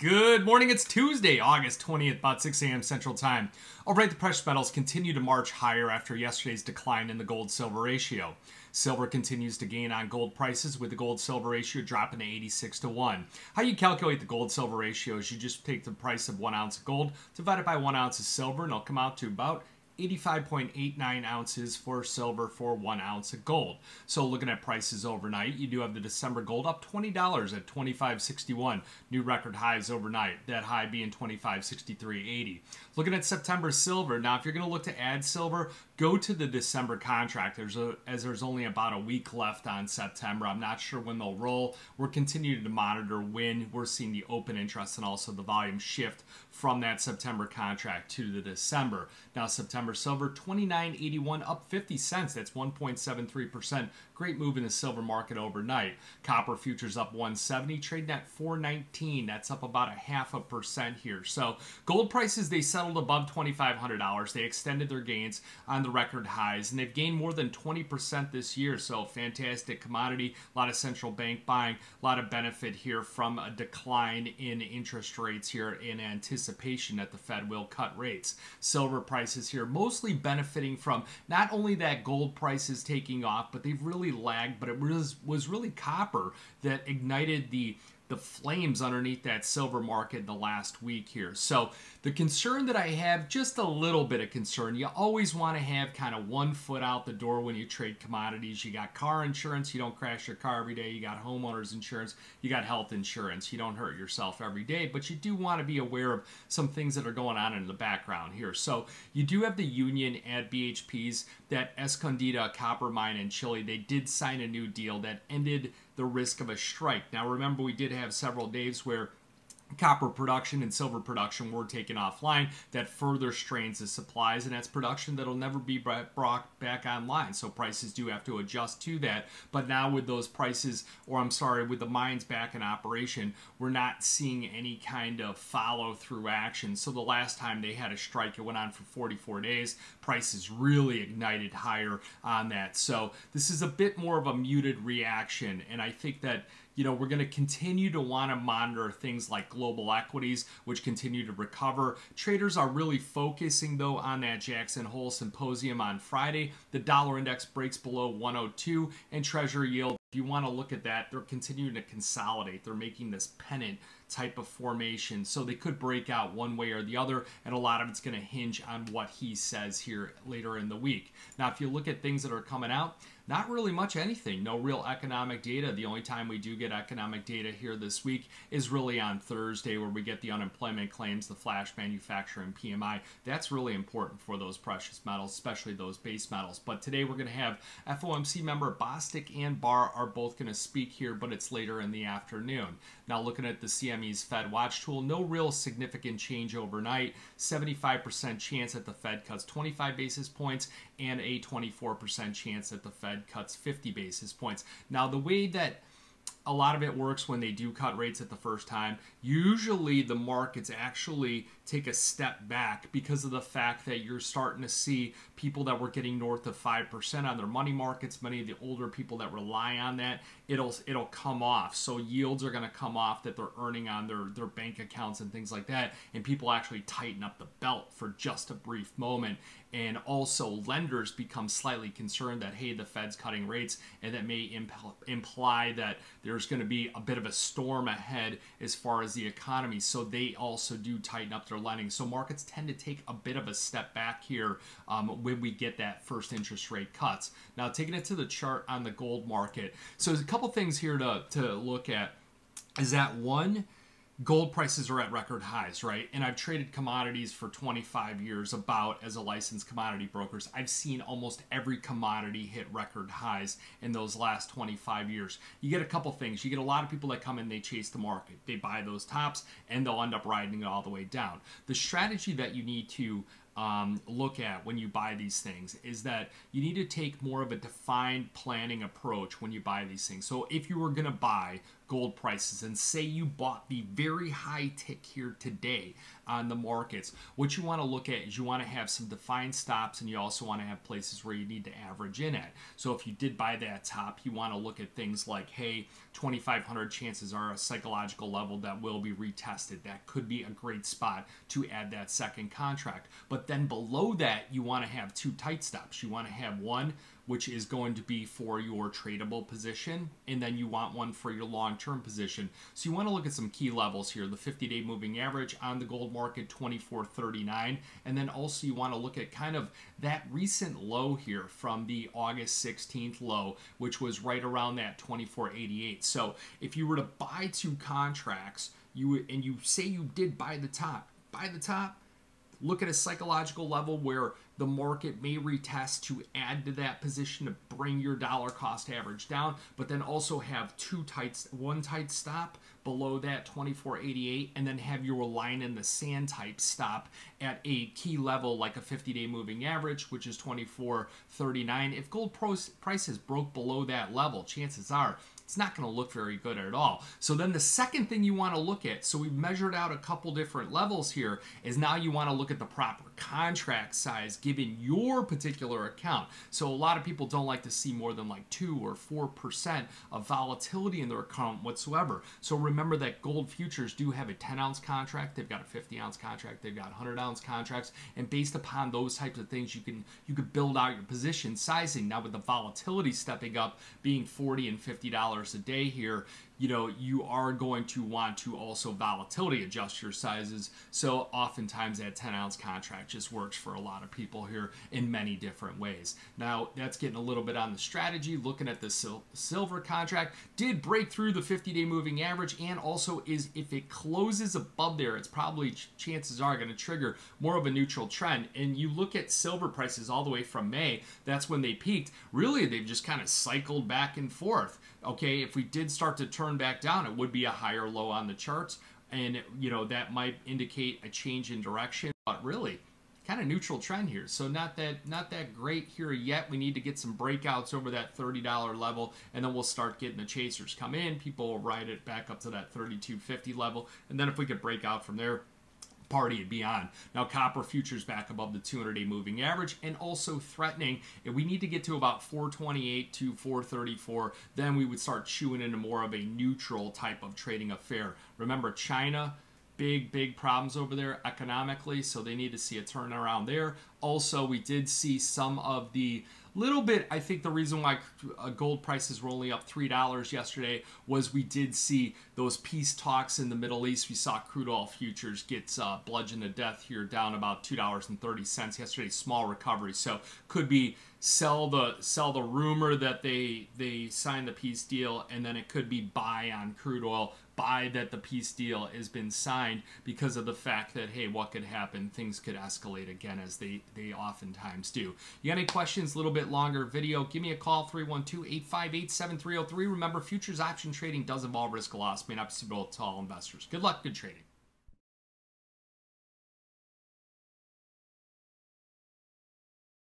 Good morning. It's Tuesday, August 20th, about 6 a.m. Central Time. All right, the precious metals continue to march higher after yesterday's decline in the gold silver ratio. Silver continues to gain on gold prices with the gold silver ratio dropping to 86 to 1. How you calculate the gold silver ratio is you just take the price of one ounce of gold divided by one ounce of silver, and it'll come out to about 85.89 ounces for silver for one ounce of gold. So looking at prices overnight, you do have the December gold up $20 at 25.61, new record highs overnight. That high being 25.63.80. Looking at September silver, now if you're going to look to add silver, go to the December contract. There's a, as there's only about a week left on September. I'm not sure when they'll roll. We're continuing to monitor when we're seeing the open interest and also the volume shift from that September contract to the December. Now September silver 29.81 up 50 cents. That's 1.73%. Great move in the silver market overnight. Copper futures up 170, trading at 419. That's up about a half a percent here. So gold prices they settled above $2,500. They extended their gains on the the record highs, and they've gained more than 20% this year. So, fantastic commodity, a lot of central bank buying, a lot of benefit here from a decline in interest rates here in anticipation that the Fed will cut rates. Silver prices here mostly benefiting from not only that gold prices taking off, but they've really lagged, but it was, was really copper that ignited the the flames underneath that silver market the last week here. So the concern that I have, just a little bit of concern, you always want to have kind of one foot out the door when you trade commodities. You got car insurance, you don't crash your car every day. You got homeowners insurance, you got health insurance. You don't hurt yourself every day, but you do want to be aware of some things that are going on in the background here. So you do have the union at BHP's, that Escondida copper mine in Chile. They did sign a new deal that ended the risk of a strike. Now, remember, we did have several days where copper production and silver production were taken offline that further strains the supplies and that's production that'll never be brought back online. So prices do have to adjust to that. But now with those prices or i'm sorry with the mines back in operation we're not seeing any kind of follow through action. So the last time they had a strike it went on for 44 days. Prices really ignited higher on that. So this is a bit more of a muted reaction and i think that you know, we're going to continue to want to monitor things like global equities, which continue to recover. Traders are really focusing, though, on that Jackson Hole Symposium on Friday. The dollar index breaks below 102, and Treasury yield if you want to look at that, they're continuing to consolidate. They're making this pennant type of formation. So they could break out one way or the other, and a lot of it's going to hinge on what he says here later in the week. Now, if you look at things that are coming out, not really much anything. No real economic data. The only time we do get economic data here this week is really on Thursday, where we get the unemployment claims, the flash manufacturing PMI. That's really important for those precious metals, especially those base metals. But today we're going to have FOMC member Bostic and Barr are both going to speak here, but it's later in the afternoon. Now, looking at the CME's Fed Watch tool, no real significant change overnight. 75% chance that the Fed cuts 25 basis points and a 24% chance that the Fed cuts 50 basis points. Now, the way that a lot of it works when they do cut rates at the first time. Usually the markets actually take a step back because of the fact that you're starting to see people that were getting north of 5% on their money markets, many of the older people that rely on that, it'll it'll come off. So yields are going to come off that they're earning on their their bank accounts and things like that and people actually tighten up the belt for just a brief moment and also lenders become slightly concerned that hey the Fed's cutting rates and that may imp- imply that there's going to be a bit of a storm ahead as far as the economy so they also do tighten up their lending. So markets tend to take a bit of a step back here um, when we get that first interest rate cuts. Now taking it to the chart on the gold market. So there's a couple things here to, to look at. Is that one gold prices are at record highs, right? And I've traded commodities for 25 years about as a licensed commodity brokers. I've seen almost every commodity hit record highs in those last 25 years. You get a couple things. You get a lot of people that come in, they chase the market. They buy those tops and they'll end up riding it all the way down. The strategy that you need to um, look at when you buy these things is that you need to take more of a defined planning approach when you buy these things. So if you were going to buy gold prices and say you bought the very high tick here today on the markets, what you want to look at is you want to have some defined stops and you also want to have places where you need to average in at. So if you did buy that top, you want to look at things like, hey, 2,500 chances are a psychological level that will be retested. That could be a great spot to add that second contract. But then below that, you want to have two tight stops. You want to have one which is going to be for your tradable position, and then you want one for your long-term position. So you want to look at some key levels here. The 50-day moving average on the gold market, 24.39, and then also you want to look at kind of that recent low here from the August 16th low, which was right around that 24.88. So if you were to buy two contracts, you and you say you did buy the top, buy the top, look at a psychological level where the market may retest to add to that position to bring your dollar cost average down, but then also have two tight, one tight stop below that 2488, and then have your line in the sand type stop at a key level like a 50 day moving average, which is 2439. If gold prices broke below that level, chances are it's not going to look very good at all. So then the second thing you want to look at, so we've measured out a couple different levels here, is now you want to look at the proper contract size given your particular account. So a lot of people don't like to see more than like 2 or 4% of volatility in their account whatsoever. So remember that gold futures do have a 10 ounce contract, they've got a 50 ounce contract, they've got 100 ounce contracts, and based upon those types of things, you can you can build out your position sizing. Now with the volatility stepping up, being 40 and 50 dollars a day here, you know, you are going to want to also volatility adjust your sizes. So oftentimes that 10 ounce contract just works for a lot of people here in many different ways. Now that's getting a little bit on the strategy, looking at the sil silver contract, did break through the 50 day moving average and also is if it closes above there, it's probably ch chances are going to trigger more of a neutral trend. And you look at silver prices all the way from May, that's when they peaked. Really, they've just kind of cycled back and forth. Okay, if we did start to turn back down, it would be a higher low on the charts. And, you know, that might indicate a change in direction. But really, kind of neutral trend here. So not that not that great here yet. We need to get some breakouts over that $30 level, and then we'll start getting the chasers come in. People will ride it back up to that 32.50 level, and then if we could break out from there, party and beyond. Now, copper futures back above the 200-day moving average and also threatening. If we need to get to about 428 to 434, then we would start chewing into more of a neutral type of trading affair. Remember, China big, big problems over there economically, so they need to see a turnaround there. Also, we did see some of the little bit, I think the reason why uh, gold prices were only up $3 yesterday was we did see those peace talks in the Middle East. We saw crude oil futures get uh, bludgeoned to death here, down about $2.30 yesterday, small recovery. So could be sell the sell the rumor that they they signed the peace deal and then it could be buy on crude oil buy that the peace deal has been signed because of the fact that hey what could happen things could escalate again as they they oftentimes do you got any questions a little bit longer video give me a call 312-858-7303 remember futures option trading does involve risk loss. May not be suitable to all investors. Good luck good trading